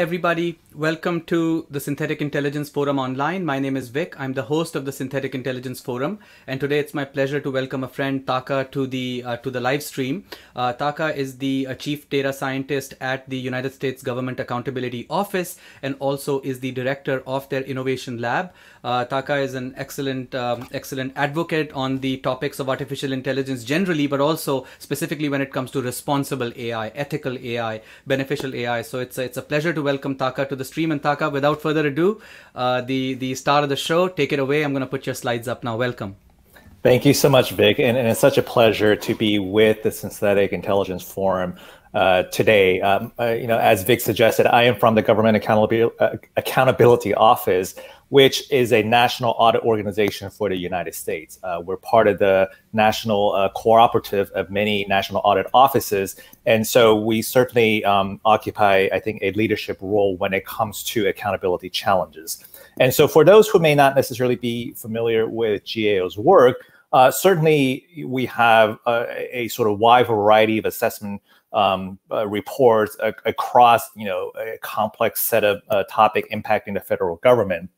Everybody. Welcome to the Synthetic Intelligence Forum online. My name is Vic. I'm the host of the Synthetic Intelligence Forum, and today it's my pleasure to welcome a friend, Taka, to the uh, to the live stream. Uh, Taka is the uh, chief data scientist at the United States Government Accountability Office, and also is the director of their innovation lab. Uh, Taka is an excellent um, excellent advocate on the topics of artificial intelligence generally, but also specifically when it comes to responsible AI, ethical AI, beneficial AI. So it's a, it's a pleasure to welcome Taka to the stream. And Taka, without further ado, uh, the the star of the show, take it away. I'm going to put your slides up now. Welcome. Thank you so much, Vic, and, and it's such a pleasure to be with the Synthetic Intelligence Forum uh, today. Um, uh, you know, as Vic suggested, I am from the Government Accountability, uh, Office, which is a national audit organization for the United States. Uh, we're part of the national uh, cooperative of many national audit offices, and so we certainly um, occupy, I think, a leadership role when it comes to accountability challenges. And so, for those who may not necessarily be familiar with GAO's work, certainly we have a, a, sort of wide variety of assessment um, uh, reports across, you know, a complex set of uh, topic impacting the federal government.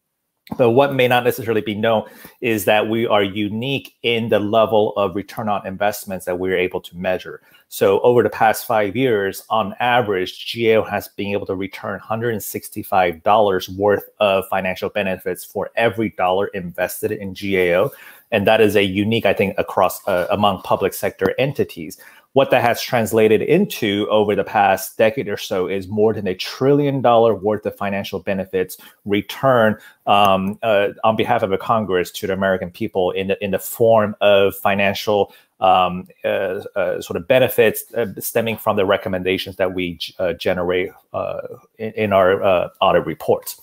But what may not necessarily be known is that we are unique in the level of return on investments that we're able to measure. So over the past five years, on average, GAO has been able to return $165 worth of financial benefits for every dollar invested in GAO. And that is a unique, I think, across uh, among public sector entities what that has translated into over the past decade or so is more than a trillion dollar worth of financial benefits return um, uh, on behalf of a Congress to the American people in the in the form of financial um, uh, uh, sort of benefits uh, stemming from the recommendations that we uh, generate uh, in, in, our audit reports.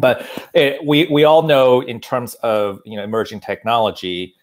But it, we we all know in terms of you know emerging technology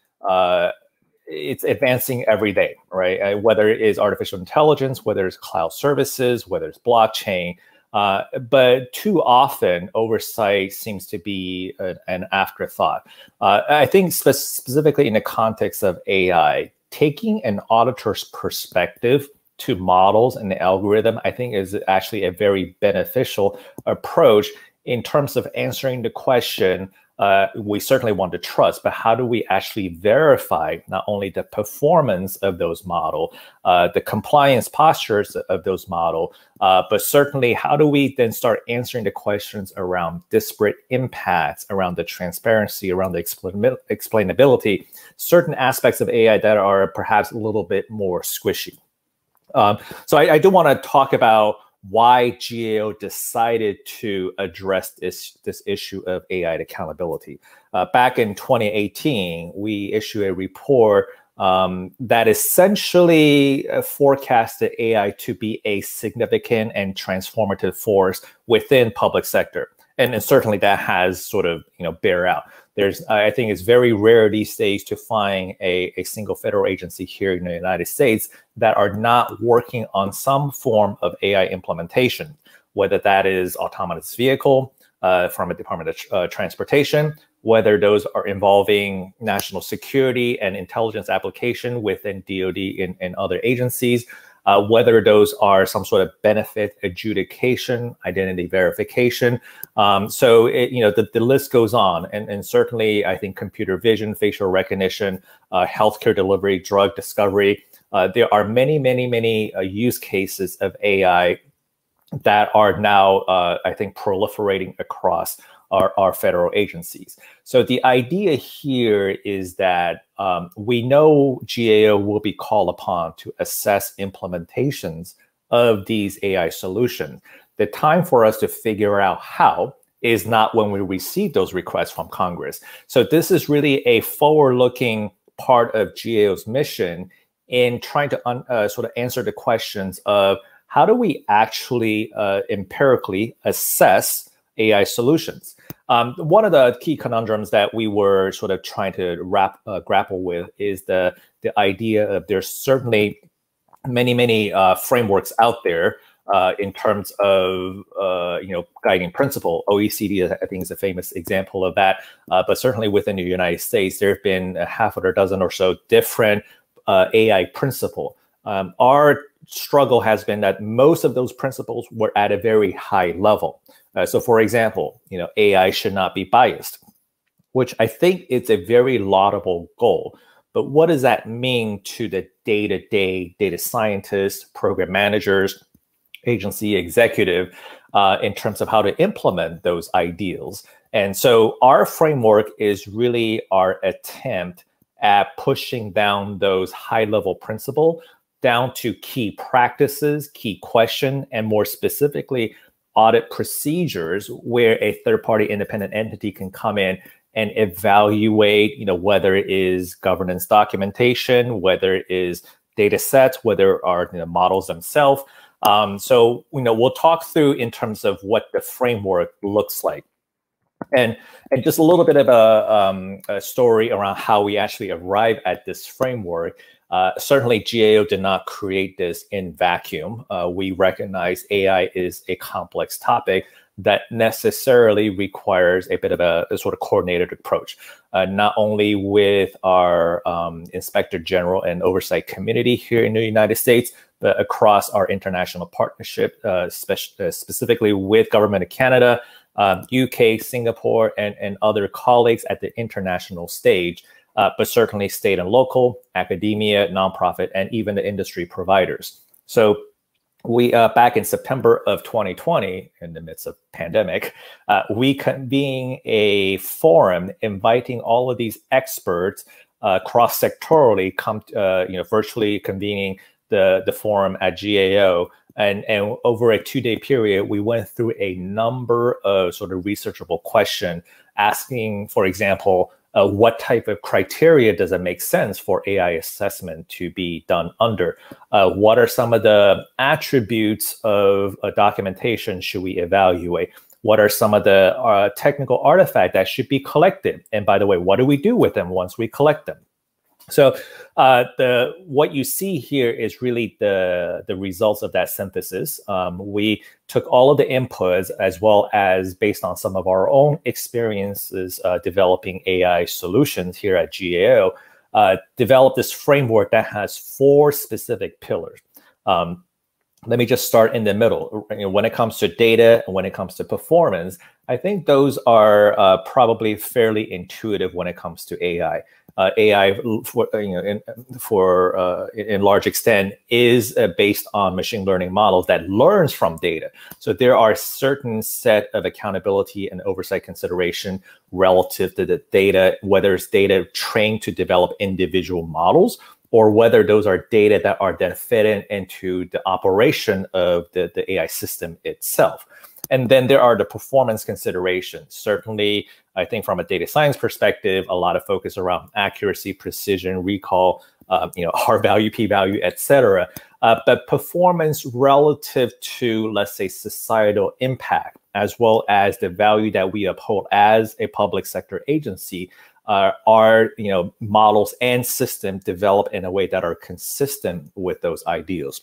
it's advancing every day, right? Uh, whether it is artificial intelligence, whether it's cloud services, whether it's blockchain. Uh, but too often, oversight seems to be a, an afterthought. Uh, I think spe specifically in the context of AI, taking an auditor's perspective to models and the algorithm, I think is actually a very beneficial approach in terms of answering the question uh, we certainly want to trust, but how do we actually verify not only the performance of those model, uh, the compliance postures of those model, uh, but certainly how do we then start answering the questions around disparate impacts, around the transparency, around the explainability, certain aspects of AI that are perhaps a little bit more squishy. Um, so I, I do want to talk about why GAO decided to address this, this issue of AI accountability. Uh, back in 2018, we issued a report um, that essentially uh, forecasted AI to be a significant and transformative force within public sector. And, and certainly that has sort of, you know, bear out. There's, I think it's very rare these days to find a, a single federal agency here in the United States that are not working on some form of AI implementation, whether that is autonomous vehicle uh, from a Department of uh, Transportation, whether those are involving national security and intelligence application within DoD and, and other agencies, uh, whether those are some sort of benefit adjudication, identity verification. Um, so, it, you know, the, the list goes on. And, and certainly, I think computer vision, facial recognition, uh, healthcare delivery, drug discovery, uh, there are many, many, many uh, use cases of AI that are now, uh, I think, proliferating across our, our federal agencies. So the idea here is that um, we know GAO will be called upon to assess implementations of these AI solutions. The time for us to figure out how is not when we receive those requests from Congress. So this is really a forward-looking part of GAO's mission in trying to uh, sort of answer the questions of how do we actually uh, empirically assess AI solutions. Um, one of the key conundrums that we were sort of trying to wrap, uh, grapple with is the the idea of there's certainly many many uh, frameworks out there uh, in terms of uh, you know guiding principle. OECD, I think, is a famous example of that. Uh, but certainly within the United States, there have been a half or a dozen or so different uh, AI principle. Um, our struggle has been that most of those principles were at a very high level. Uh, so, for example, you know, AI should not be biased, which I think it's a very laudable goal. But what does that mean to the day-to-day data scientists, program managers, agency executive uh, in terms of how to implement those ideals? And so, our framework is really our attempt at pushing down those high-level principle down to key practices, key question, and more specifically, audit procedures where a third-party independent entity can come in and evaluate, you know, whether it is governance documentation, whether it is data sets, whether it are you know, models themselves. Um, so, you know, we'll talk through in terms of what the framework looks like. And, and just a little bit of a, um, a story around how we actually arrive at this framework. Uh, certainly, GAO did not create this in vacuum. Uh, we recognize AI is a complex topic that necessarily requires a bit of a, a sort of coordinated approach, uh, not only with our um, inspector general and oversight community here in the United States, but across our international partnership, uh, spe- uh, specifically with Government of Canada, um, UK, Singapore, and, and other colleagues at the international stage, uh, but certainly state and local, academia, nonprofit, and even the industry providers. So we uh, back in September of 2020, in the midst of pandemic, uh, we convened a forum inviting all of these experts uh, cross sectorally, come uh, you know virtually convening the the forum at GAO, and and over a two day period, we went through a number of sort of researchable question, asking, for example, uh, what type of criteria does it make sense for AI assessment to be done under? Uh, what are some of the attributes of a documentation should we evaluate? What are some of the uh, technical artifacts that should be collected? And by the way, what do we do with them once we collect them? So uh, the what you see here is really the the results of that synthesis. Um, we took all of the inputs as well as based on some of our own experiences uh, developing AI solutions here at GAO, uh, developed this framework that has four specific pillars. Um, let me just start in the middle. When it comes to data and when it comes to performance, I think those are uh, probably fairly intuitive when it comes to AI uh, AI for you know in, for uh, in large extent is uh, based on machine learning models that learns from data. So there are certain set of accountability and oversight consideration relative to the data, whether it's data trained to develop individual models or whether those are data that are then fed in into the operation of the, the AI system itself. And then there are the performance considerations. Certainly, I think from a data science perspective, a lot of focus around accuracy, precision, recall, uh, you know, R value, P value, et cetera. Uh, but performance relative to, let's say, societal impact, as well as the value that we uphold as a public sector agency, uh, are you know models and systems developed in a way that are consistent with those ideals.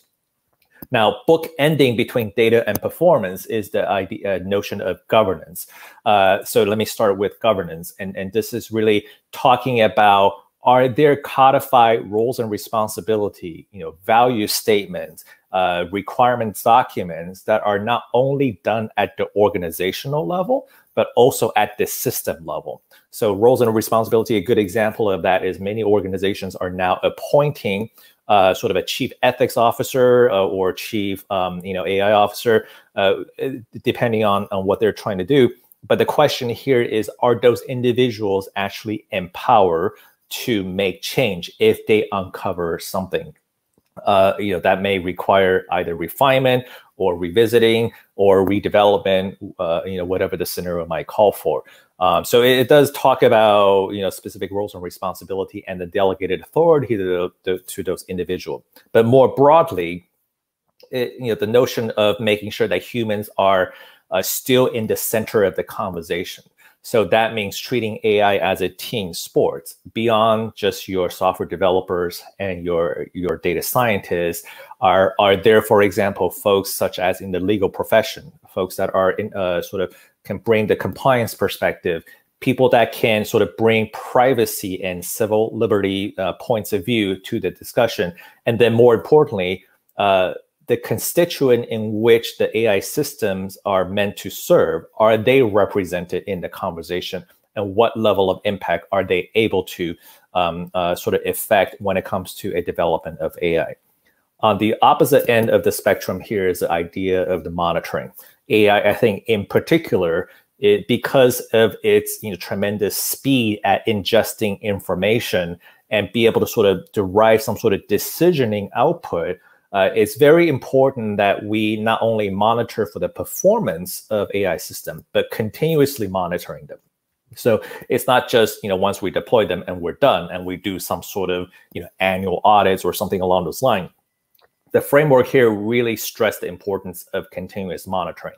Now, book ending between data and performance is the idea, uh, notion of governance. Uh, so let me start with governance. And, and this is really talking about are there codified roles and responsibility, you know, value statements, uh, requirements documents that are not only done at the organizational level, but also at the system level. So roles and responsibility, a good example of that is many organizations are now appointing uh, sort of a chief ethics officer uh, or chief um, you know AI officer, uh, depending on, on what they're trying to do. But the question here is, are those individuals actually empowered to make change if they uncover something? Uh, you know that may require either refinement or revisiting or redevelopment, uh, you know whatever the scenario might call for. Um, so it, it, does talk about you know specific roles and responsibility and the delegated authority to, to, to those individuals. But more broadly, it, you know the notion of making sure that humans are uh, still in the center of the conversation. So that means treating AI as a team sport beyond just your software developers and your your data scientists. Are are there, for example, folks such as in the legal profession, folks that are in uh, sort of can bring the compliance perspective, people that can sort of bring privacy and civil liberty uh, points of view to the discussion, and then more importantly, uh, the constituent in which the AI systems are meant to serve, are they represented in the conversation? And what level of impact are they able to um, uh, sort of effect when it comes to a development of AI? On the opposite end of the spectrum here is the idea of the monitoring. AI, I think in particular, it, because of its you know, tremendous speed at ingesting information and be able to sort of derive some sort of decisioning output, uh, it's very important that we not only monitor for the performance of AI system, but continuously monitoring them. So it's not just you know once we deploy them and we're done and we do some sort of you know annual audits or something along those lines. The framework here really stressed the importance of continuous monitoring.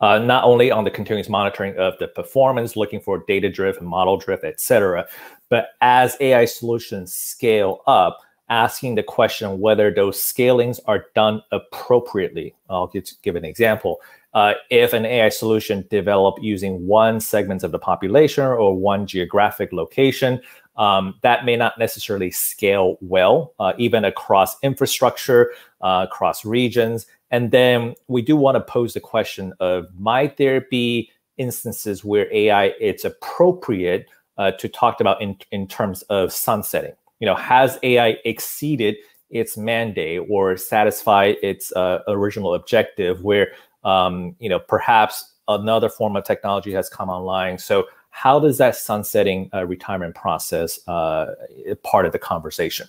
Uh, not only on the continuous monitoring of the performance, looking for data drift and model drift, et cetera, but as AI solutions scale up, asking the question whether those scalings are done appropriately. I'll give an example. Uh, if an AI solution developed using one segment of the population or one geographic location, um, that may not necessarily scale well, uh, even across infrastructure, uh, across regions. And then we do want to pose the question of might there be instances where AI it's appropriate uh, to talk about in, in terms of sunsetting? you know, has AI exceeded its mandate or satisfied its uh, original objective where, um, you know, perhaps another form of technology has come online. So how does that sunsetting uh, retirement process uh, part of the conversation?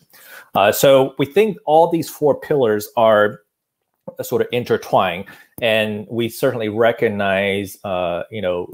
Uh, so we think all these four pillars are sort of intertwined, and we certainly recognize, uh, you know,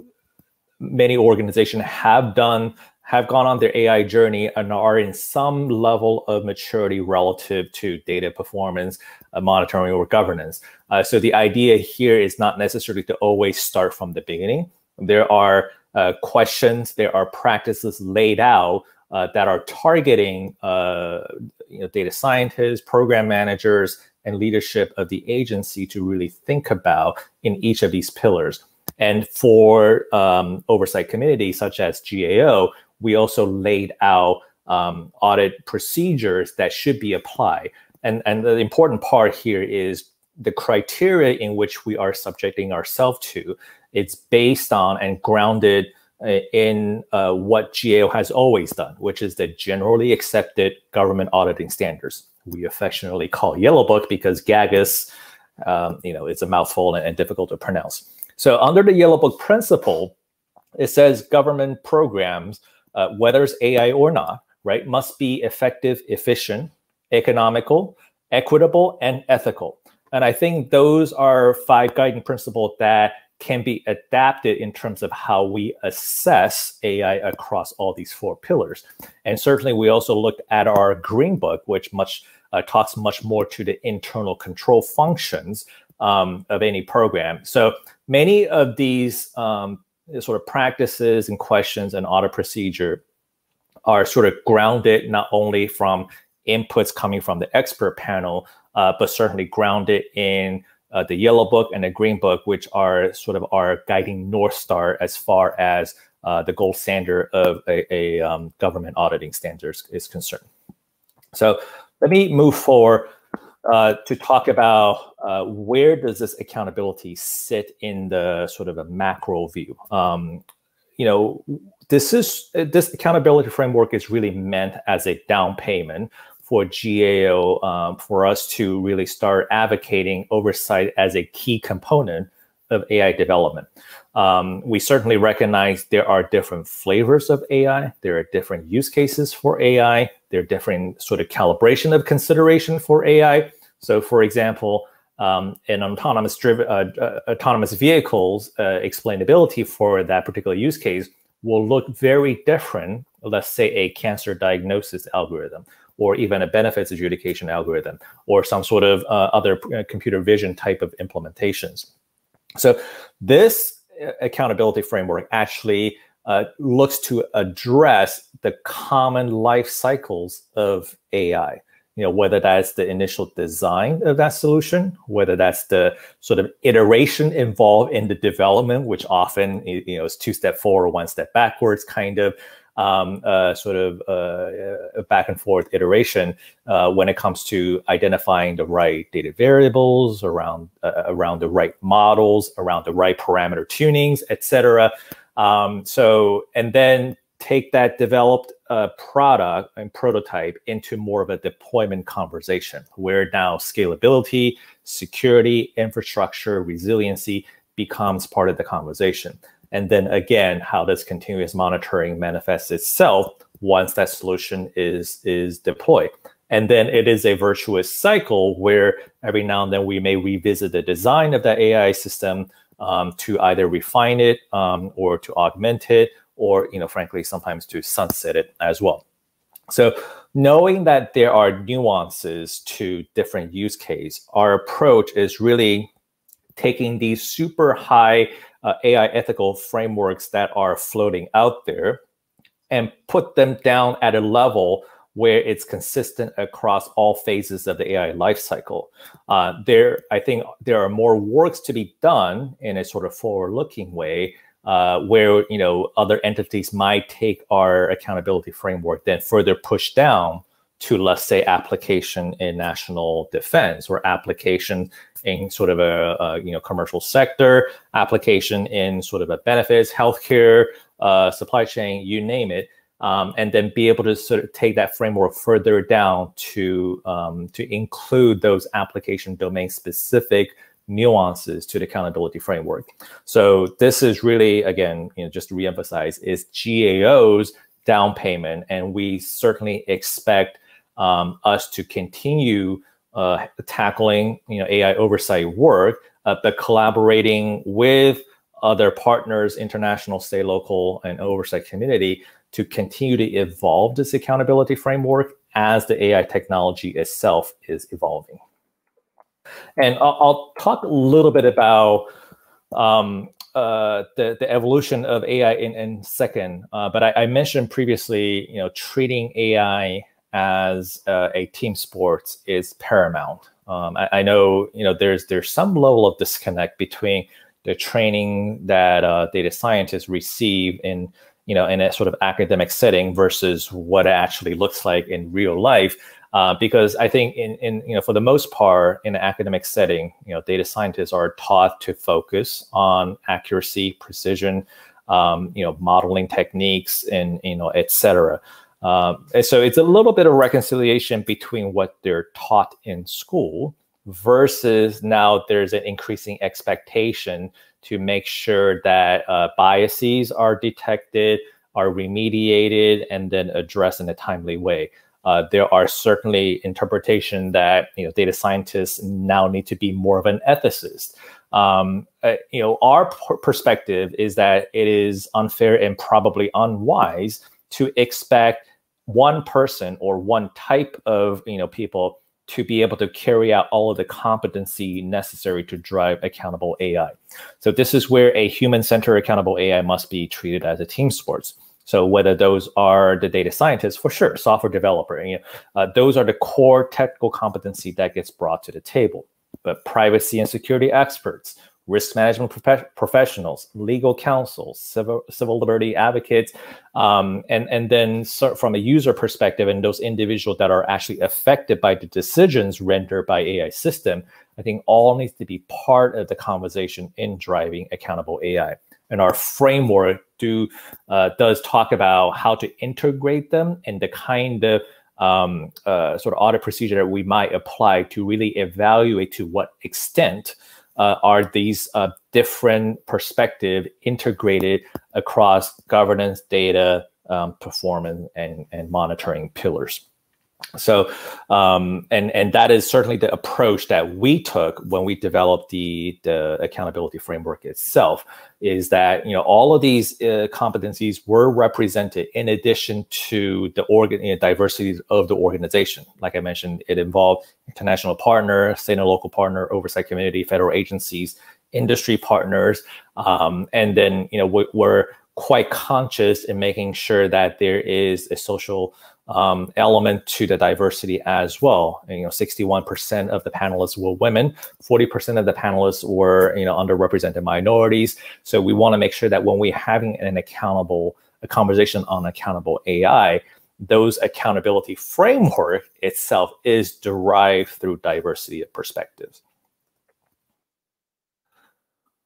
many organizations have done have gone on their AI journey and are in some level of maturity relative to data performance, uh, monitoring, or governance. Uh, so the idea here is not necessarily to always start from the beginning. There are uh, questions, there are practices laid out uh, that are targeting uh, you know, data scientists, program managers, and leadership of the agency to really think about in each of these pillars. And for um, oversight communities such as GAO, we also laid out um, audit procedures that should be applied. And, and the important part here is the criteria in which we are subjecting ourselves to. It's based on and grounded uh, in uh, what GAO has always done, which is the generally accepted government auditing standards. We affectionately call Yellow Book because GAGAS, um, you know, it's a mouthful and, and difficult to pronounce. So under the Yellow Book principle, it says government programs uh, whether it's AI or not, right, must be effective, efficient, economical, equitable, and ethical. And I think those are five guiding principles that can be adapted in terms of how we assess AI across all these four pillars. And certainly, we also looked at our green book, which much uh, talks much more to the internal control functions um, of any program. So many of these um, sort of practices and questions and audit procedure are sort of grounded not only from inputs coming from the expert panel, uh, but certainly grounded in uh, the yellow book and the green book, which are sort of our guiding north star as far as uh, the gold standard of a, a um, government auditing standards is concerned. So let me move forward uh, to talk about uh, where does this accountability sit in the sort of a macro view. Um, you know, this is this accountability framework is really meant as a down payment for GAO um, for us to really start advocating oversight as a key component of AI development. Um, we certainly recognize there are different flavors of AI. There are different use cases for AI. There are different sort of calibration of consideration for AI. So, for example, um, autonomous driven uh, uh, autonomous vehicles, uh, explainability for that particular use case will look very different. Let's say a cancer diagnosis algorithm, or even a benefits adjudication algorithm, or some sort of uh, other uh, computer vision type of implementations. So, this uh, accountability framework actually uh, looks to address the common life cycles of AI. You know, whether that's the initial design of that solution, whether that's the sort of iteration involved in the development, which often you know is two step forward, one step backwards, kind of, um, uh, sort of uh, back and forth iteration uh, when it comes to identifying the right data variables around uh, around the right models, around the right parameter tunings, etc. Um, so, and then take that developed uh, product and prototype into more of a deployment conversation where now scalability, security, infrastructure, resiliency becomes part of the conversation. And then again, how does continuous monitoring manifest itself once that solution is, is deployed? And then it is a virtuous cycle where every now and then we may revisit the design of that AI system um, to either refine it um, or to augment it, or you know, frankly, sometimes to sunset it as well. So knowing that there are nuances to different use case, our approach is really taking these super high uh, AI ethical frameworks that are floating out there and put them down at a level where it's consistent across all phases of the AI lifecycle. Uh, there, I think there are more works to be done in a sort of forward-looking way, uh, where you know other entities might take our accountability framework, then further push down to let's say application in national defense or application in sort of a, a, you know commercial sector, application in sort of a benefits, healthcare, uh, supply chain, you name it, um, and then be able to sort of take that framework further down to um, to include those application domain specific nuances to the accountability framework. So this is really again, you know, just to reemphasize, is GAO's down payment, and we certainly expect um, us to continue uh, tackling you know AI oversight work, uh, but collaborating with other partners, international, state, local, and oversight community to continue to evolve this accountability framework as the AI technology itself is evolving. And I'll, I'll talk a little bit about um, uh, the, the evolution of AI in, second, uh, but I, I, mentioned previously, you know, treating AI as uh, a team sport is paramount. Um, I, I, know you know there's there's some level of disconnect between the training that uh, data scientists receive in you know in a sort of academic setting versus what it actually looks like in real life. Uh, because I think in, in you know for the most part in an academic setting, you know data scientists are taught to focus on accuracy, precision, um, you know modeling techniques, and you know et cetera. Um, and so it's a little bit of reconciliation between what they're taught in school versus now there's an increasing expectation to make sure that uh, biases are detected, are remediated, and then addressed in a timely way. Uh, there are certainly interpretation that you know data scientists now need to be more of an ethicist. Um, uh, you know, our perspective is that it is unfair and probably unwise to expect one person or one type of you know people to be able to carry out all of the competency necessary to drive accountable AI. So this is where a human-centered accountable AI must be treated as a team sports. So whether those are the data scientists, for sure, software developer, you know, uh, those are the core technical competency that gets brought to the table. But privacy and security experts, risk management prof professionals, legal counsel, civil, civil liberty advocates, um, and, and then from a user perspective and those individuals that are actually affected by the decisions rendered by AI system, I think all needs to be part of the conversation in driving accountable AI. And our framework do uh, does talk about how to integrate them and the kind of um, uh, sort of audit procedure that we might apply to really evaluate to what extent uh, are these uh, different perspective integrated across governance, data, um, performance, and, and monitoring pillars. So, um, and and that is certainly the approach that we took when we developed the the accountability framework itself. Is that you know all of these uh, competencies were represented in addition to the organ you know, diversity of the organization. Like I mentioned, it involved international partner, state and local partner, oversight community, federal agencies, industry partners, um, and then you know we're quite conscious in making sure that there is a social um, element to the diversity as well. And, you know, 61% of the panelists were women, 40% of the panelists were, you know, underrepresented minorities. So we want to make sure that when we're having an accountable a conversation on accountable AI, those accountability framework itself is derived through diversity of perspectives.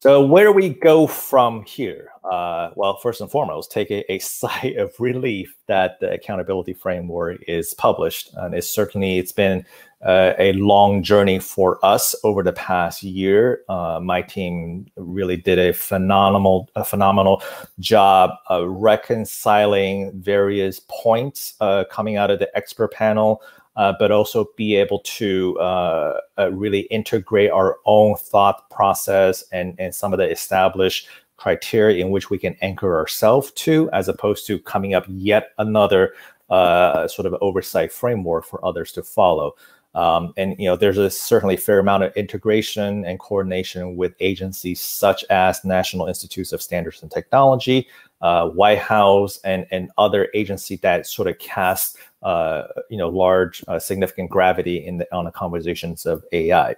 So where do we go from here? Uh, well, first and foremost, take a, a, sigh of relief that the accountability framework is published, and it's certainly it's been uh, a long journey for us over the past year. Uh, my team really did a phenomenal, a phenomenal job reconciling various points uh, coming out of the expert panel uh, but also be able to uh, uh, really integrate our own thought process and, and some of the established criteria in which we can anchor ourselves to, as opposed to coming up yet another uh, sort of oversight framework for others to follow. Um, and you know, there's a certainly fair amount of integration and coordination with agencies such as National Institutes of Standards and Technology, uh, White House, and and other agency that sort of cast uh, you know large uh, significant gravity in the on the conversations of AI.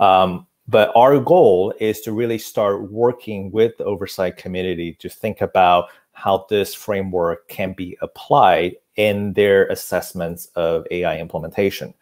Um, but our goal is to really start working with the oversight community to think about how this framework can be applied in their assessments of AI implementation.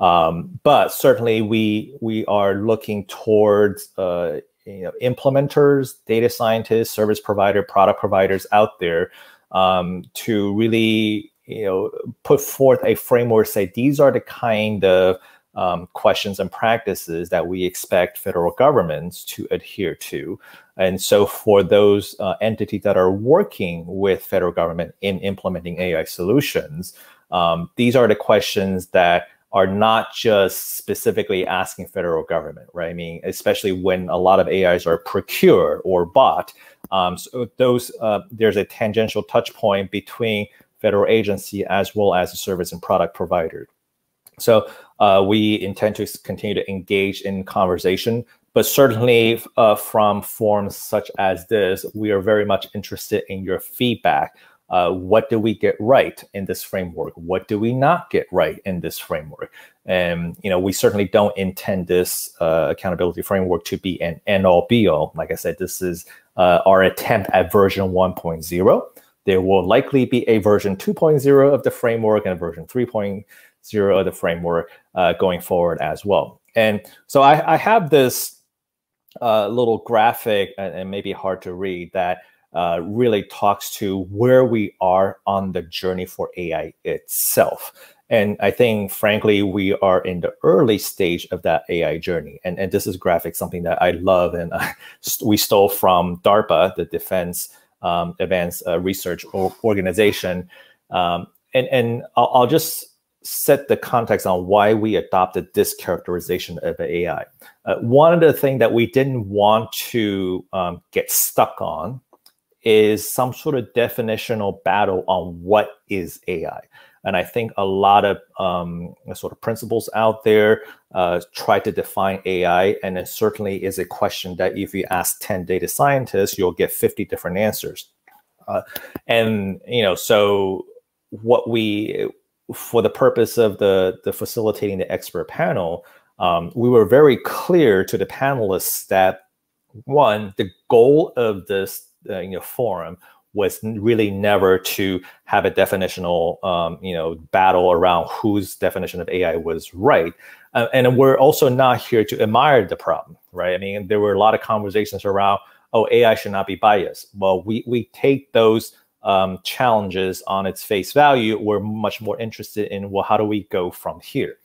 Um, but certainly, we we are looking towards uh, you know implementers, data scientists, service provider, product providers out there um, to really you know put forth a framework. Say these are the kind of um, questions and practices that we expect federal governments to adhere to. And so, for those uh, entities that are working with federal government in implementing AI solutions, um, these are the questions that are not just specifically asking federal government, right? I mean, especially when a lot of AIs are procured or bought. Um, so those uh, there's a tangential touch point between federal agency as well as a service and product provider. So uh, we intend to continue to engage in conversation, but certainly uh, from forums such as this, we are very much interested in your feedback uh, what do we get right in this framework? What do we not get right in this framework? And you know, we certainly don't intend this uh, accountability framework to be an end-all be-all. Like I said, this is uh, our attempt at version 1.0. There will likely be a version 2.0 of the framework and a version 3.0 of the framework uh, going forward as well. And so I, I have this uh, little graphic, and, and maybe hard to read, that uh, really talks to where we are on the journey for AI itself. And I think, frankly, we are in the early stage of that AI journey. And, and this is graphic, something that I love. And I, we stole from DARPA, the Defense um, Advanced uh, Research Organization. Um, and and I'll, I'll, just set the context on why we adopted this characterization of AI. Uh, one of the things that we didn't want to um, get stuck on is some sort of definitional battle on what is AI. And I think a lot of um, sort of principles out there uh, try to define AI, and it certainly is a question that if you ask 10 data scientists, you'll get 50 different answers. Uh, and you know, so what we, for the purpose of the the facilitating the expert panel, um, we were very clear to the panelists that one, the goal of this uh, you know forum was really never to have a definitional um, you know battle around whose definition of AI was right. Uh, and we're also not here to admire the problem, right? I mean, there were a lot of conversations around, oh, AI should not be biased. Well, we we take those um, challenges on its face value. We're much more interested in well, how do we go from here?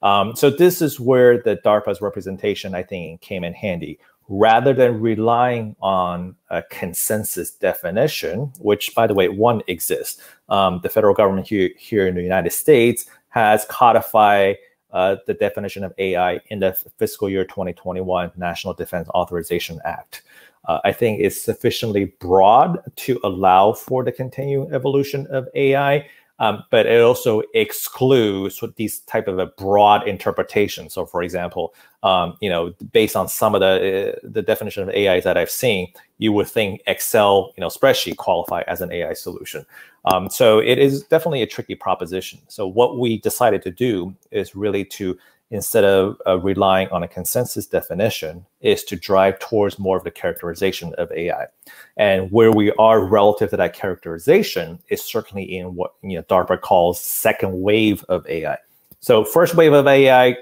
Um, so this is where the DARPA's representation, I think, came in handy rather than relying on a consensus definition, which, by the way, one exists. Um, the federal government here, here in the United States has codified uh, the definition of AI in the fiscal year 2021 National Defense Authorization Act. Uh, I think it's sufficiently broad to allow for the continuing evolution of AI, um, but it also excludes these type of a broad interpretation. So, for example, um, you know, based on some of the uh, the definition of AI that I've seen, you would think Excel, you know, spreadsheet qualify as an AI solution. Um, so it is definitely a tricky proposition. So what we decided to do is really to instead of uh, relying on a consensus definition, is to drive towards more of the characterization of AI. And where we are relative to that characterization is certainly in what you know, DARPA calls second wave of AI. So first wave of AI,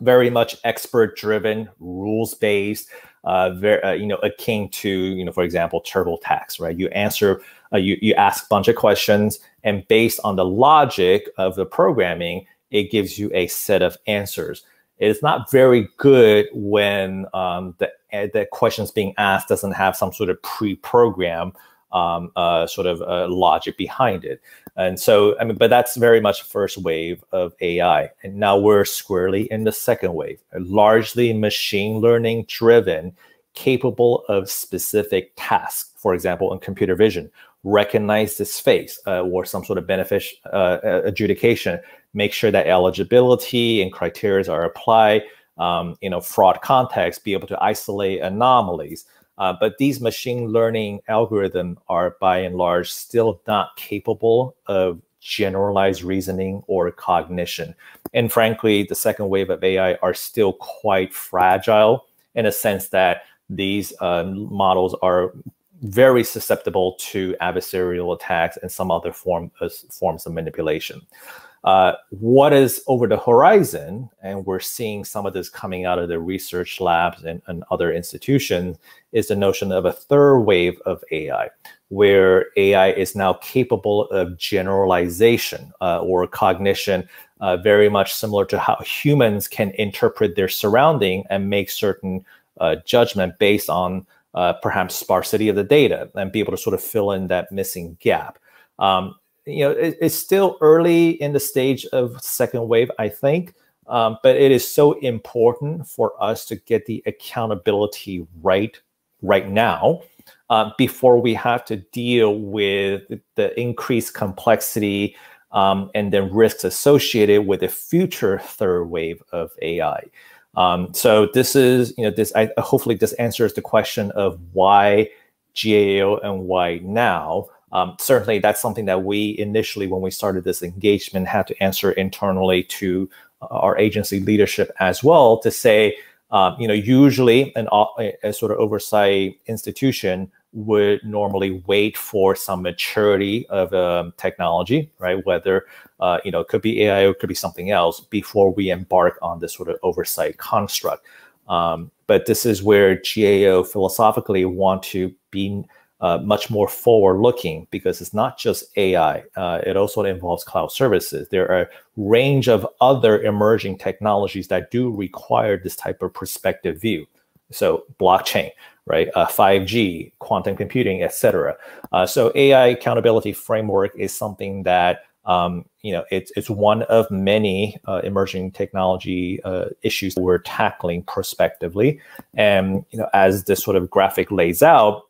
very much expert driven, rules based, uh, very, uh, you know, akin to, you know, for example, TurboTax, right? You answer, uh, you, you ask a bunch of questions and based on the logic of the programming, it gives you a set of answers. It's not very good when um, the, uh, the questions being asked doesn't have some sort of pre-program um, uh, sort of uh, logic behind it. And so, I mean, but that's very much first wave of AI. And now we're squarely in the second wave, largely machine learning driven, capable of specific tasks. For example, in computer vision, recognize this face uh, or some sort of benefit uh, adjudication, make sure that eligibility and criteria are applied, um, you know, fraud context, be able to isolate anomalies. Uh, but these machine learning algorithms are by and large still not capable of generalized reasoning or cognition. And frankly, the second wave of AI are still quite fragile in a sense that these uh, models are very susceptible to adversarial attacks and some other form, uh, forms of manipulation. Uh, what is over the horizon, and we're seeing some of this coming out of the research labs and, and other institutions, is the notion of a third wave of AI, where AI is now capable of generalization uh, or cognition, uh, very much similar to how humans can interpret their surrounding and make certain uh, judgment based on uh, perhaps sparsity of the data and be able to sort of fill in that missing gap. Um, you know, it, it's still early in the stage of second wave, I think. Um, but it is so important for us to get the accountability right right now uh, before we have to deal with the increased complexity um, and then risks associated with the future third wave of AI. Um, so this is, you know, this I hopefully this answers the question of why GAO and why now. Um, certainly, that's something that we initially, when we started this engagement, had to answer internally to uh, our agency leadership as well to say, um, you know, usually an, a, sort of oversight institution would normally wait for some maturity of um, technology, right? Whether uh, you know it could be AI or it could be something else before we embark on this sort of oversight construct. Um, but this is where GAO philosophically want to be uh, much more forward looking because it's not just AI, uh, it also involves cloud services. There are a range of other emerging technologies that do require this type of perspective view. So, blockchain, right? Uh, 5G, quantum computing, etc. Uh, so, AI accountability framework is something that um, you know, it's it's one of many uh, emerging technology issues we're tackling prospectively. And you know, as this sort of graphic lays out,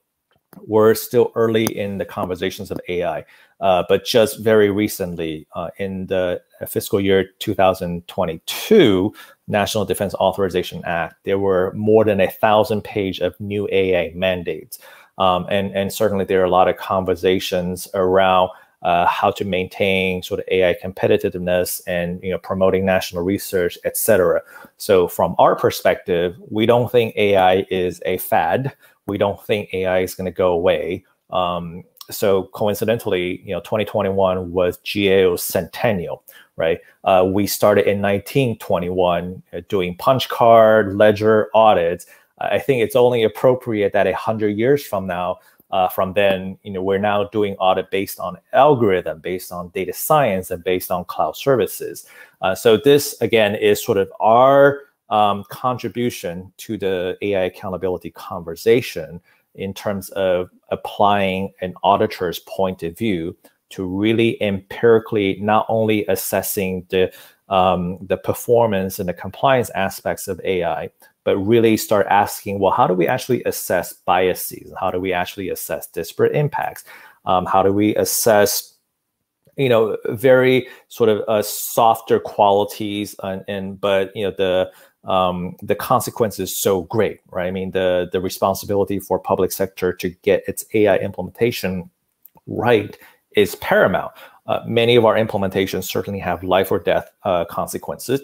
we're still early in the conversations of AI. Uh, but just very recently, uh, in the fiscal year 2022 National Defense Authorization Act, there were more than a thousand page of new AI mandates. Um, and, and certainly there are a lot of conversations around uh, how to maintain sort of AI competitiveness and you know promoting national research, et cetera. So from our perspective, we don't think AI is a fad we don't think AI is going to go away. Um, so coincidentally, you know, 2021 was GAO's centennial, right? Uh, we started in 1921 uh, doing punch card, ledger audits. I think it's only appropriate that a hundred years from now, uh, from then, you know, we're now doing audit based on algorithm, based on data science, and based on cloud services. Uh, so this again is sort of our um, contribution to the AI accountability conversation in terms of applying an auditor's point of view to really empirically not only assessing the um, the performance and the compliance aspects of AI, but really start asking, well, how do we actually assess biases? How do we actually assess disparate impacts? Um, how do we assess you know very sort of uh, softer qualities and, and but you know the um, the consequence is so great, right? I mean, the the responsibility for public sector to get its AI implementation right is paramount. Uh, many of our implementations certainly have life or death uh, consequences.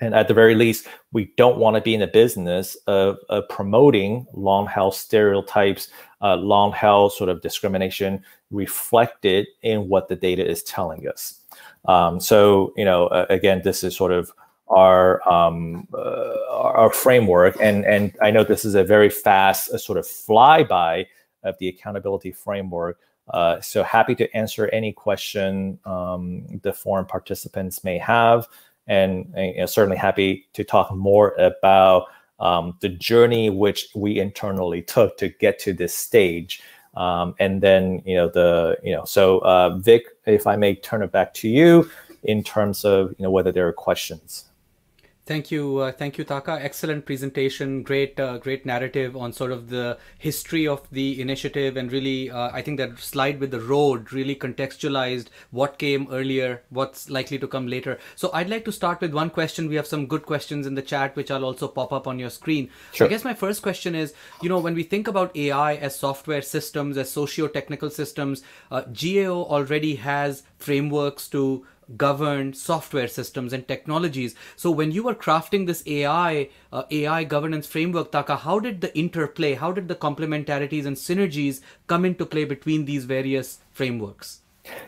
And at the very least, we don't want to be in the business of, of promoting long held stereotypes, uh, long held sort of discrimination reflected in what the data is telling us. Um, so, you know, again, this is sort of our um, uh, our framework, and and I know this is a very fast a sort of flyby of the accountability framework. Uh, so happy to answer any question um, the forum participants may have and, and certainly happy to talk more about um, the journey which we internally took to get to this stage. Um, and then, you know, the, you know, so uh, Vic, if I may turn it back to you in terms of, you know, whether there are questions. Thank you, uh, thank you, Taka. Excellent presentation, great, uh, great narrative on sort of the history of the initiative, and really, uh, I think that slide with the road really contextualized what came earlier, what's likely to come later. So I'd like to start with one question. We have some good questions in the chat, which I'll also pop up on your screen. Sure. I guess my first question is, you know, when we think about AI as software systems, as socio-technical systems, uh, GAO already has frameworks to govern software systems and technologies. So when you were crafting this AI uh, AI governance framework, Taka, how did the interplay, how did the complementarities and synergies come into play between these various frameworks?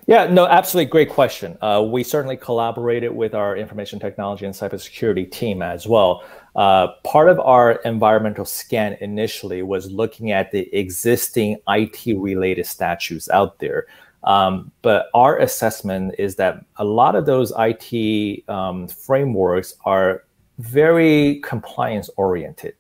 Yeah, no, absolutely great question. Uh, we certainly collaborated with our information technology and cybersecurity team as well. Uh, part of our environmental scan initially was looking at the existing IT related statutes out there. Um, but our assessment is that a lot of those IT um, frameworks are very compliance oriented.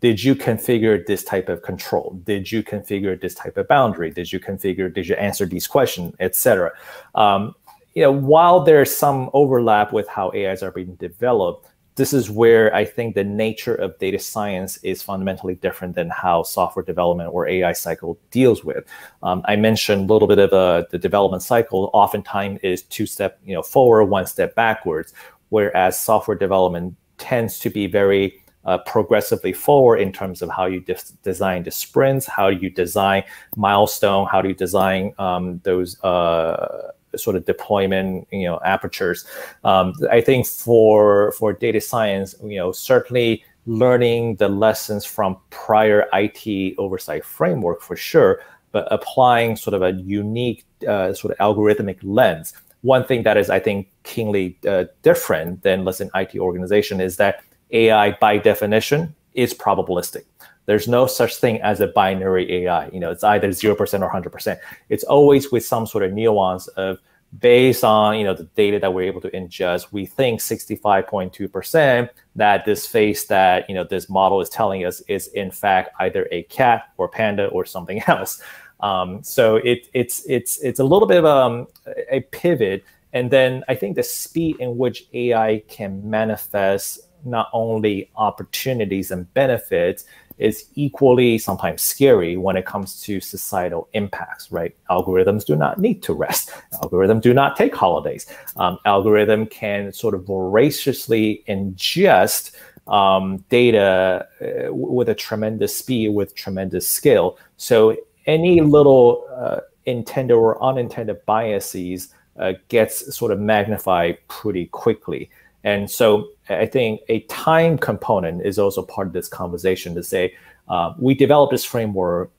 Did you configure this type of control? Did you configure this type of boundary? Did you configure? Did you answer these questions, etc. Um, you know, while there's some overlap with how AIs are being developed, this is where I think the nature of data science is fundamentally different than how software development or AI cycle deals with. Um, I mentioned a little bit of uh, the development cycle. Oftentimes is two step you know forward, one step backwards, whereas software development tends to be very uh, progressively forward in terms of how you design the sprints, how do you design milestone, how do you design um, those uh, sort of deployment, you know, apertures. Um, I think for for data science, you know, certainly learning the lessons from prior IT oversight framework for sure, but applying sort of a unique uh, sort of algorithmic lens. One thing that is, I think, keenly uh, different than let's say IT organization is that AI by definition is probabilistic. There's no such thing as a binary AI. You know, it's either 0% or 100%. It's always with some sort of nuance of based on you know the data that we're able to ingest, we think 65.2% that this face that you know this model is telling us is in fact either a cat or panda or something else. Um, so it, it's it's it's a little bit of um, a pivot, and then I think the speed in which AI can manifest not only opportunities and benefits is equally sometimes scary when it comes to societal impacts, right? Algorithms do not need to rest. Algorithms do not take holidays. Um, algorithm can sort of voraciously ingest um, data uh, with a tremendous speed, with tremendous skill. So any little uh, intended or unintended biases uh, gets sort of magnified pretty quickly. And so I think a time component is also part of this conversation to say uh, we developed this framework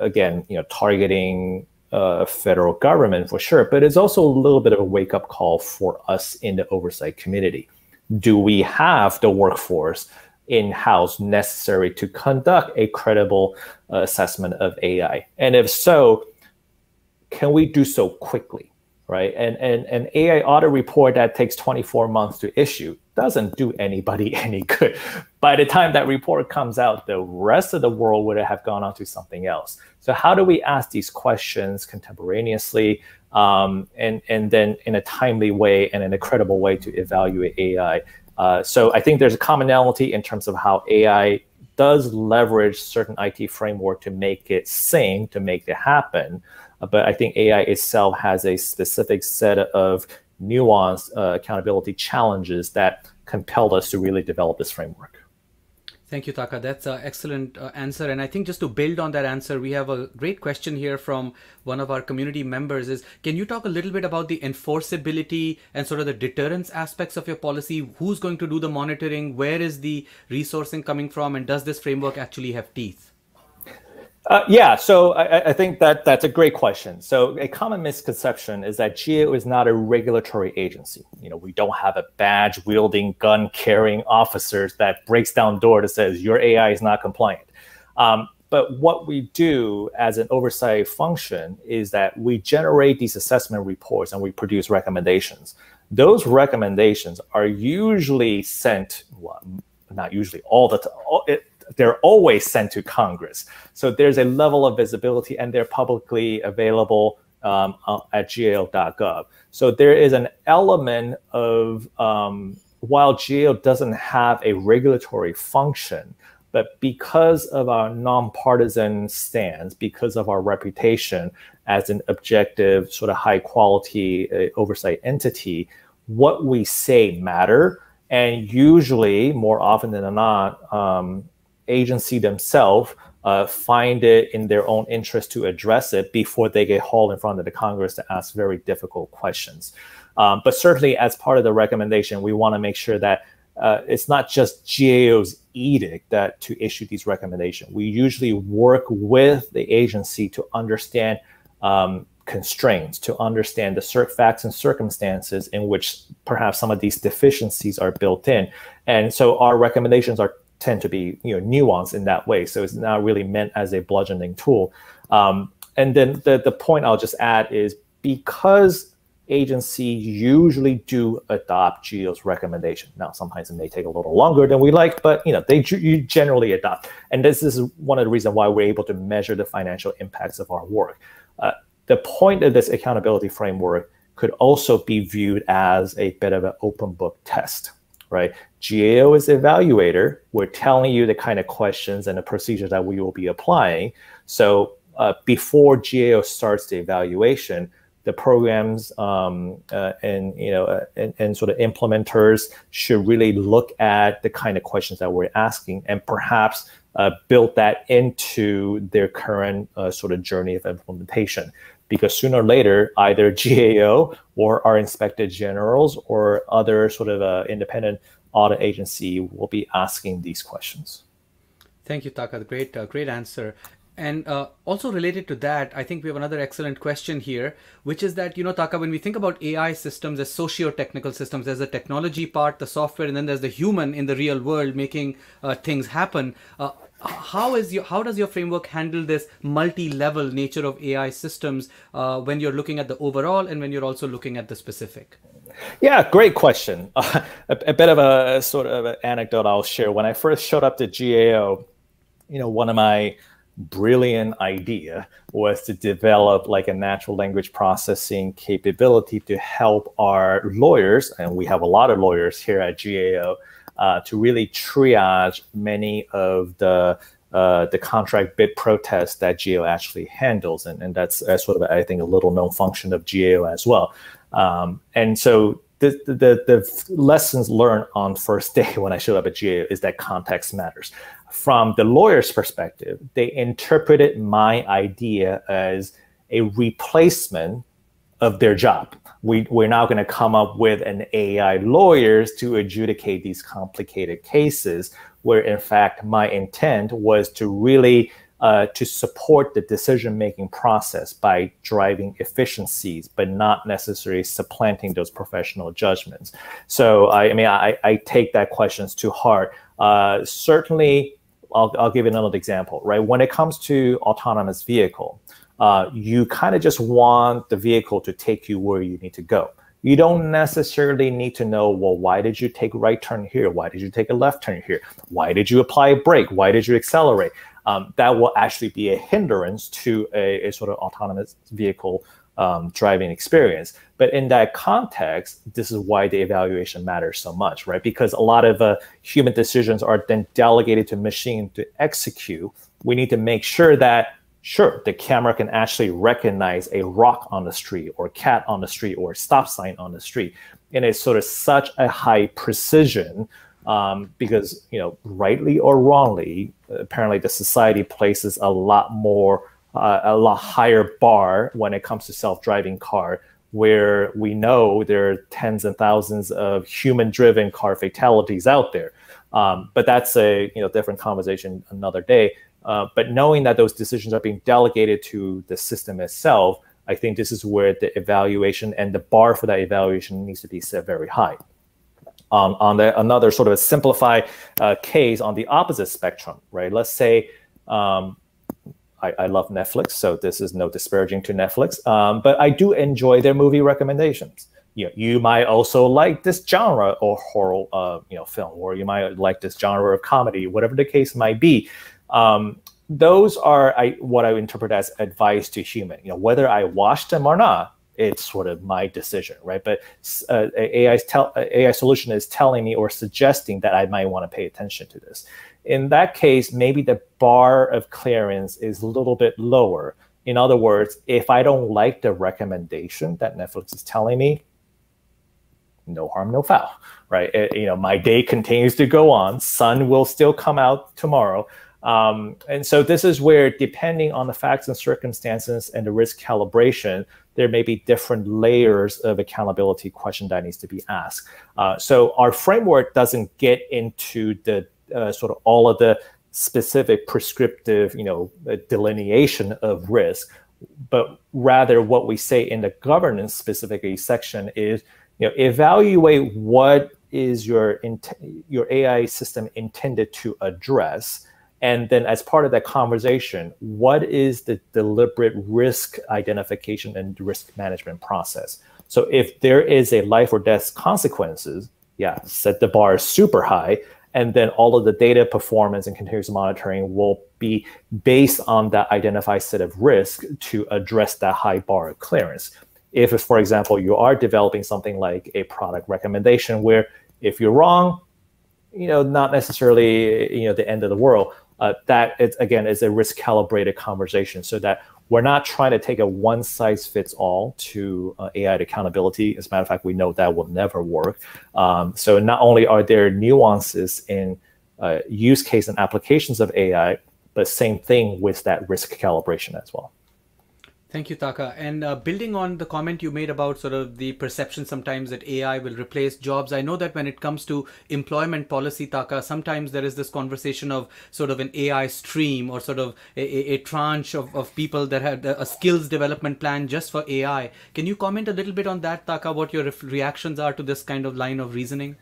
again, you know, targeting uh, federal government for sure, but it's also a little bit of a wake up call for us in the oversight community. Do we have the workforce in house necessary to conduct a credible uh, assessment of AI? And if so, can we do so quickly? Right? And, and an AI audit report that takes 24 months to issue doesn't do anybody any good. By the time that report comes out, the rest of the world would have gone on to something else. So how do we ask these questions contemporaneously um, and, and then in a timely way and in a credible way to evaluate AI? Uh, so I think there's a commonality in terms of how AI does leverage certain IT framework to make it sing, to make it happen. Uh, but I think AI itself has a specific set of nuanced uh, accountability challenges that compelled us to really develop this framework. Thank you, Taka. That's an excellent uh, answer. And I think just to build on that answer, we have a great question here from one of our community members is, can you talk a little bit about the enforceability and sort of the deterrence aspects of your policy? Who's going to do the monitoring? Where is the resourcing coming from? And does this framework actually have teeth? Uh, yeah, so I, I, think that that's a great question. So a common misconception is that GAO is not a regulatory agency. You know, we don't have a badge wielding, gun carrying officers that breaks down door that says your AI is not compliant. Um, but what we do as an oversight function is that we generate these assessment reports and we produce recommendations. Those recommendations are usually sent, well, not usually all the time they're always sent to Congress. So there's a level of visibility and they're publicly available um, uh, at gao.gov. So there is an element of, um, while GAO doesn't have a regulatory function, but because of our nonpartisan stance, because of our reputation as an objective, sort of high quality uh, oversight entity, what we say matter. And usually, more often than not, um, agency themselves uh, find it in their own interest to address it before they get hauled in front of the Congress to ask very difficult questions. Um, but certainly, as part of the recommendation, we want to make sure that uh, it's not just GAO's edict that to issue these recommendations. We usually work with the agency to understand um, constraints, to understand the facts and circumstances in which perhaps some of these deficiencies are built in. And so our recommendations are tend to be you know nuanced in that way. So it's not really meant as a bludgeoning tool. Um, and then the the point I'll just add is because agencies usually do adopt GAO's recommendation. Now, sometimes it may take a little longer than we like, but you know they you generally adopt. And this is one of the reasons why we're able to measure the financial impacts of our work. Uh, the point of this accountability framework could also be viewed as a bit of an open book test right? GAO is evaluator. We're telling you the kind of questions and the procedures that we will be applying. So uh, before GAO starts the evaluation, the programs um, uh, and you know uh, and, and, sort of implementers should really look at the kind of questions that we're asking and perhaps uh, build that into their current uh, sort of journey of implementation because sooner or later, either GAO or our inspector generals or other sort of uh, independent audit agency will be asking these questions. Thank you, Taka. Great, uh, great answer. And uh, also related to that, I think we have another excellent question here, which is that, you know, Taka, when we think about AI systems as socio-technical systems, there's the technology part, the software, and then there's the human in the real world making uh, things happen. Uh, how is your how does your framework handle this multi-level nature of AI systems uh, when you're looking at the overall and when you're also looking at the specific? Yeah, great question. Uh, a, a, bit of a sort of an anecdote I'll share. When I first showed up to GAO, you know, one of my brilliant idea was to develop like a natural language processing capability to help our lawyers, and we have a lot of lawyers here at GAO, uh, to really triage many of the uh, the contract bid protests that GAO actually handles, and, and that's, that's sort of I think a little known function of GAO as well. Um, and so the, the, the lessons learned on first day when I showed up at GAO is that context matters. From the lawyer's perspective, they interpreted my idea as a replacement of their job. We, we're now going to come up with an AI lawyers to adjudicate these complicated cases, where in fact my intent was to really uh, to support the decision making process by driving efficiencies, but not necessarily supplanting those professional judgments. So I, I mean, I, I, take that questions to heart. Uh, certainly, I'll, I'll give you another example, right? When it comes to autonomous vehicle, uh, you kind of just want the vehicle to take you where you need to go. You don't necessarily need to know, well, why did you take right turn here? Why did you take a left turn here? Why did you apply a brake? Why did you accelerate? Um, that will actually be a hindrance to a, a sort of autonomous vehicle um, driving experience. But in that context, this is why the evaluation matters so much, right? Because a lot of uh, human decisions are then delegated to machine to execute. We need to make sure that sure, the camera can actually recognize a rock on the street or a cat on the street or a stop sign on the street. And it's sort of such a high precision um, because you know, rightly or wrongly, apparently the society places a lot more, uh, a lot higher bar when it comes to self-driving car, where we know there are tens and thousands of human-driven car fatalities out there. Um, but that's a you know different conversation another day. Uh, but knowing that those decisions are being delegated to the system itself, I think this is where the evaluation and the bar for that evaluation needs to be set very high. Um, on the, another sort of a simplified uh, case on the opposite spectrum, right? Let's say um, I, I, love Netflix, so this is no disparaging to Netflix, um, but I do enjoy their movie recommendations. You, know, you might also like this genre or horror, uh, you know, film, or you might like this genre of comedy, whatever the case might be. Um, those are I, what I interpret as advice to human. You know, whether I watch them or not, it's sort of my decision, right? But uh, AI, tell, AI solution is telling me or suggesting that I might want to pay attention to this. In that case, maybe the bar of clearance is a little bit lower. In other words, if I don't like the recommendation that Netflix is telling me, no harm, no foul, right? It, you know, my day continues to go on. Sun will still come out tomorrow. Um, and so this is where, depending on the facts and circumstances and the risk calibration, there may be different layers of accountability question that needs to be asked. Uh, so our framework doesn't get into the uh, sort of all of the specific prescriptive, you know, uh, delineation of risk, but rather what we say in the governance specifically section is, you know, evaluate what is your your AI system intended to address and then, as part of that conversation, what is the deliberate risk identification and risk management process? So, if there is a life or death consequences, yeah, set the bar super high. And then all of the data performance and continuous monitoring will be based on that identified set of risk to address that high bar of clearance. If, for example, you are developing something like a product recommendation where if you're wrong, you know, not necessarily, you know, the end of the world uh, that it's again is a risk calibrated conversation so that we're not trying to take a one size fits all to uh, AI accountability. As a matter of fact, we know that will never work. Um, so not only are there nuances in uh, use case and applications of AI, but same thing with that risk calibration as well. Thank you, Taka. And uh, building on the comment you made about sort of the perception sometimes that AI will replace jobs, I know that when it comes to employment policy, Taka, sometimes there is this conversation of sort of an AI stream or sort of a, a, a tranche of, of people that had a skills development plan just for AI. Can you comment a little bit on that, Taka, what your reactions are to this kind of line of reasoning?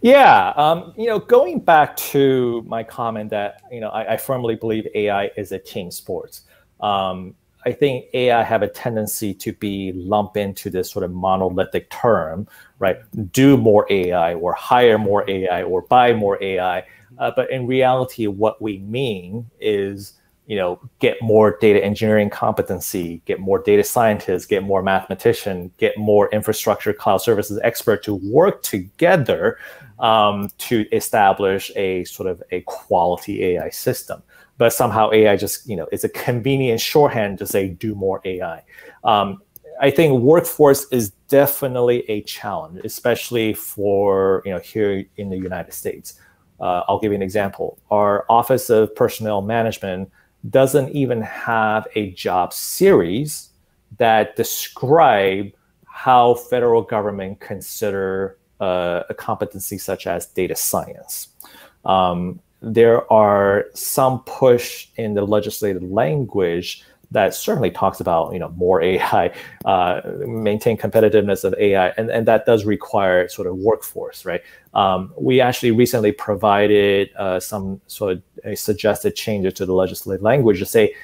Yeah, um, you know, going back to my comment that you know I, I firmly believe AI is a team sport. Um, I think AI have a tendency to be lumped into this sort of monolithic term, right? Do more AI or hire more AI or buy more AI. Uh, but in reality, what we mean is, you know, get more data engineering competency, get more data scientists, get more mathematician, get more infrastructure cloud services expert to work together um, to establish a sort of a quality AI system but somehow AI just, you know, it's a convenient shorthand to say do more AI. Um, I think workforce is definitely a challenge, especially for, you know, here in the United States. Uh, I'll give you an example. Our Office of Personnel Management doesn't even have a job series that describe how federal government consider uh, a competency such as data science. Um, there are some push in the legislative language that certainly talks about you know more AI, uh, maintain competitiveness of AI, and, and that does require sort of workforce, right? Um, we actually recently provided uh, some sort of suggested changes to the legislative language to say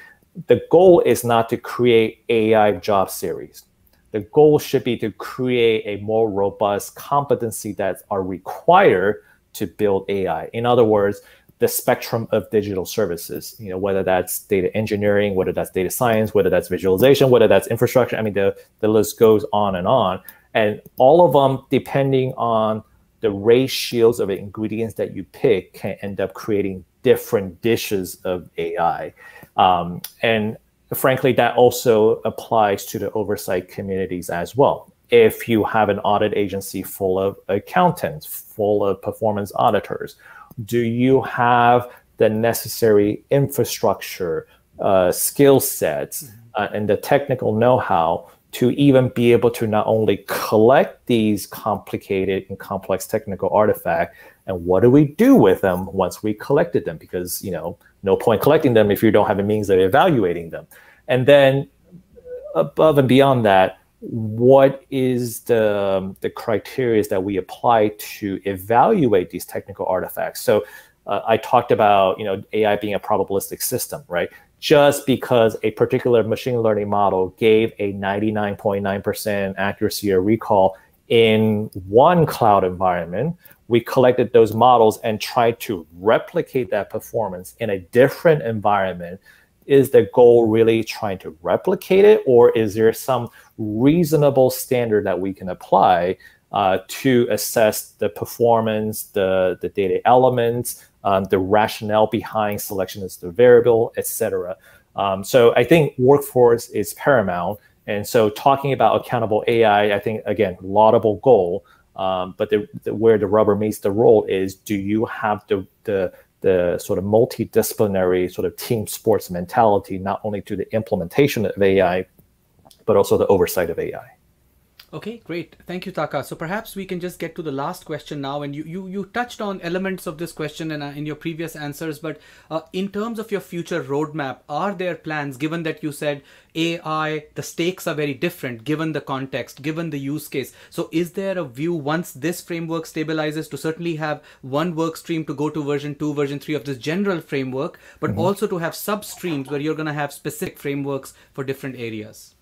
the goal is not to create AI job series. The goal should be to create a more robust competency that are required to build AI. In other words, the spectrum of digital services, you know, whether that's data engineering, whether that's data science, whether that's visualization, whether that's infrastructure. I mean, the, the list goes on and on. And all of them, depending on the ratios of ingredients that you pick, can end up creating different dishes of AI. Um, and frankly, that also applies to the oversight communities as well. if you have an audit agency full of accountants, full of performance auditors? Do you have the necessary infrastructure, uh, skill sets, mm-hmm. uh, and the technical know how to even be able to not only collect these complicated and complex technical artifacts, and what do we do with them once we collected them? Because you know, no point collecting them if you don't have a means of evaluating them. And then above and beyond that, what is the the criteria that we apply to evaluate these technical artifacts? So uh, I talked about you know AI being a probabilistic system, right? Just because a particular machine learning model gave a 99.9% accuracy or recall in one cloud environment, we collected those models and tried to replicate that performance in a different environment. Is the goal really trying to replicate it, or is there some reasonable standard that we can apply uh, to assess the performance, the, the data elements, um, the rationale behind selection as the variable, etc. Um, so I think workforce is paramount. And so talking about accountable AI, I think, again, laudable goal. Um, but the, the, where the rubber meets the road is do you have the, the, the sort of multidisciplinary sort of team sports mentality, not only to the implementation of AI, but also the oversight of AI? Okay, great. Thank you, Taka. So perhaps we can just get to the last question now. And you you, you touched on elements of this question in, uh, in your previous answers, but uh, in terms of your future roadmap, are there plans, given that you said AI, the stakes are very different given the context, given the use case. So is there a view once this framework stabilizes to certainly have one work stream to go to version 2, version 3 of this general framework, but mm-hmm. also to have sub streams where you're going to have specific frameworks for different areas?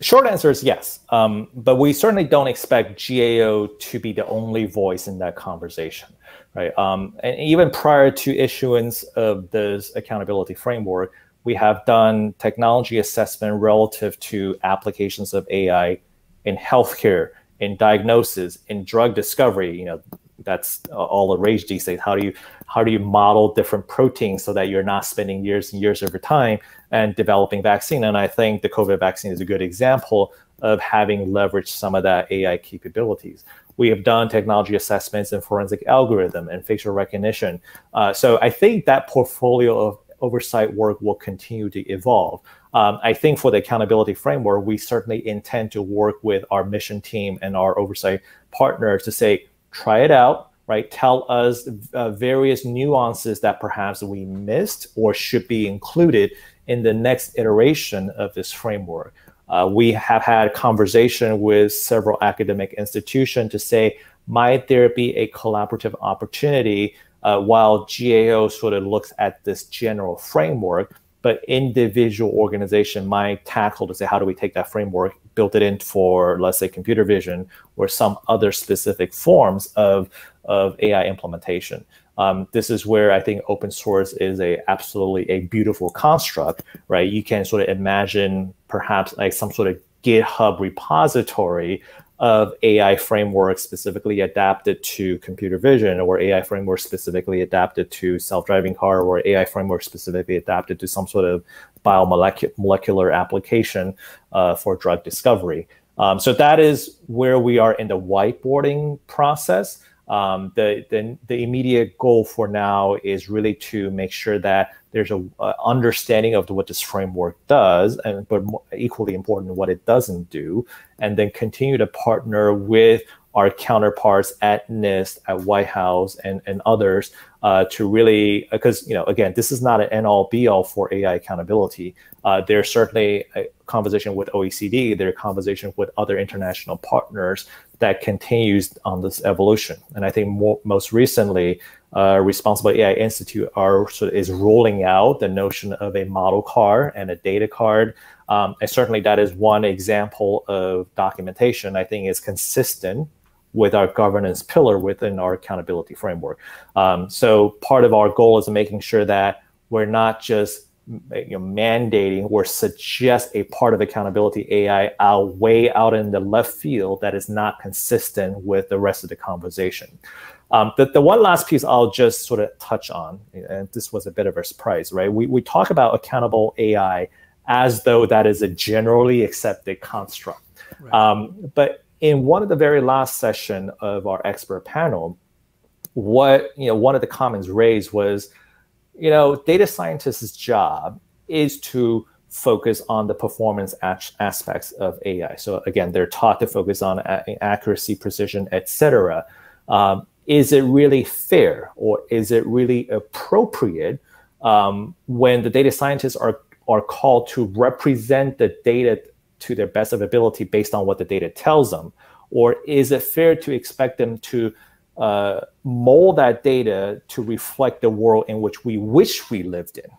Short answer is yes, um, but we certainly don't expect GAO to be the only voice in that conversation, right? Um, and even prior to issuance of this accountability framework, we have done technology assessment relative to applications of AI in healthcare, in diagnosis, in drug discovery. You know, that's all the rage these days. How do you how do you model different proteins so that you're not spending years and years over time and developing vaccine? And I think the COVID vaccine is a good example of having leveraged some of that AI capabilities. We have done technology assessments and forensic algorithm and facial recognition. Uh, so I think that portfolio of oversight work will continue to evolve. Um, I think for the accountability framework, we certainly intend to work with our mission team and our oversight partners to say, try it out, right? Tell us uh, various nuances that perhaps we missed or should be included in the next iteration of this framework. Uh, we have had conversation with several academic institutions to say, might there be a collaborative opportunity uh, while GAO sort of looks at this general framework but individual organization might tackle to say how do we take that framework build it in for let's say computer vision or some other specific forms of, of ai implementation. Um, this is where i think open source is a absolutely a beautiful construct right? You can sort of imagine perhaps like some sort of github repository of AI frameworks specifically adapted to computer vision or AI frameworks specifically adapted to self-driving car or AI frameworks specifically adapted to some sort of biomolecular application uh, for drug discovery. Um, so that is where we are in the whiteboarding process. Um, the, the, the immediate goal for now is really to make sure that there's a, a understanding of what this framework does, and but equally important what it doesn't do, and then continue to partner with our counterparts at NIST, at White House, and, and others uh, to really, because, you know, again, this is not an end all be all for AI accountability. Uh, there's certainly a conversation with OECD, a conversation with other international partners that continues on this evolution. And I think more, most recently, uh, Responsible AI Institute are, sort of is rolling out the notion of a model card and a data card. Um, and certainly that is one example of documentation I think is consistent with our governance pillar within our accountability framework. Um, so part of our goal is making sure that we're not just you know, mandating or suggest a part of accountability AI out way out in the left field that is not consistent with the rest of the conversation. Um, the, the one last piece I'll just sort of touch on, and this was a bit of a surprise, right? We, we talk about accountable AI as though that is a generally accepted construct. Right. Um, but in one of the very last session of our expert panel, what you know, one of the comments raised was, you know, data scientists' job is to focus on the performance aspects of AI. So again, they're taught to focus on accuracy, precision, etc. Um, is it really fair or is it really appropriate um, when the data scientists are are called to represent the data to their best of ability based on what the data tells them? Or is it fair to expect them to uh, mold that data to reflect the world in which we wish we lived in?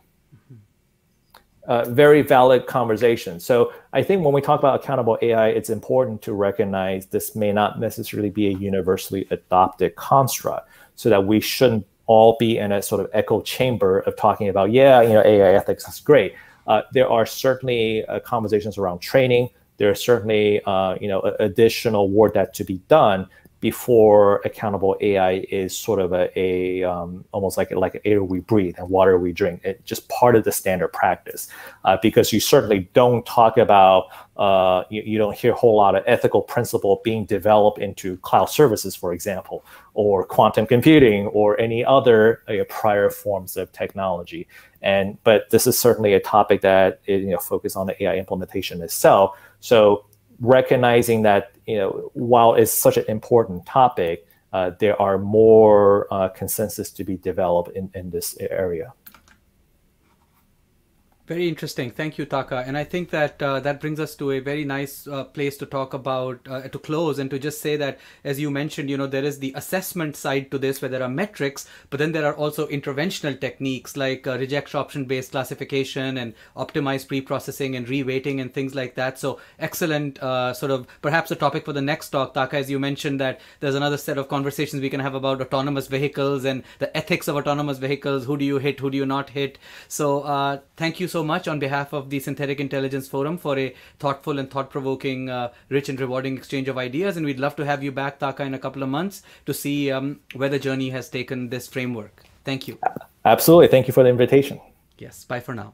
Uh, very valid conversation. So I think when we talk about accountable AI, it's important to recognize this may not necessarily be a universally adopted construct, so that we shouldn't all be in a sort of echo chamber of talking about, yeah, you know, AI ethics is great. Uh, there are certainly uh, conversations around training. There are certainly, uh, you know, additional work that to be done before accountable AI is sort of a, a um, almost like like air we breathe and water we drink. It's just part of the standard practice uh, because you certainly don't talk about uh, you, you, don't hear a whole lot of ethical principle being developed into cloud services, for example, or quantum computing or any other uh, prior forms of technology. And but this is certainly a topic that you know focus on the AI implementation itself. So recognizing that you know while it's such an important topic, uh, there are more uh, consensus to be developed in, in this area. Very interesting. Thank you, Taka. And I think that uh, that brings us to a very nice uh, place to talk about, uh, to close, and to just say that, as you mentioned, you know, there is the assessment side to this where there are metrics, but then there are also interventional techniques like uh, rejection option based classification and optimized pre processing and reweighting and things like that. So, excellent, uh, sort of perhaps a topic for the next talk, Taka, as you mentioned, that there's another set of conversations we can have about autonomous vehicles and the ethics of autonomous vehicles. Who do you hit? Who do you not hit? So, uh, thank you so much on behalf of the Synthetic Intelligence Forum for a thoughtful and thought provoking, uh, rich and rewarding exchange of ideas. And we'd love to have you back, Taka, in a couple of months to see um, where the journey has taken this framework. Thank you. Absolutely. Thank you for the invitation. Yes. Bye for now.